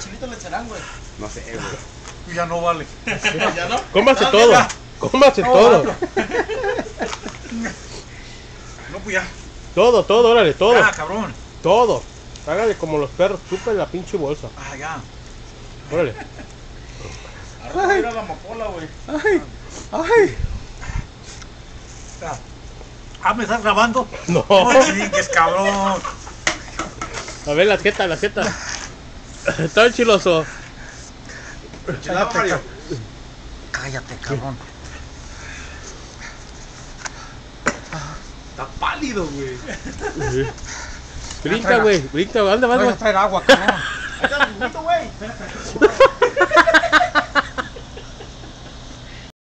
chilitos le echarán, güey? No sé, güey. Ya no vale. ¿Ya no? Cómase Ah, todo. venga. Cómase No, todo. No, pues ya. Todo, todo, órale, todo. Ya, cabrón. Todo. Hágale como los perros, chupa la pinche bolsa. Ah, ya. Órale. Arroz ir a la amapola, güey. Ay, ay. Ya. Ah, ¿me estás grabando? No. No chingues, cabrón. A ver, la jeta, la jeta. Está el chiloso. Enchilado, Mario. Cállate, cabrón. Está pálido, güey. Brinca, güey. Brinca, anda, Voy a anda. traer agua, cabrón. Ahí está güey.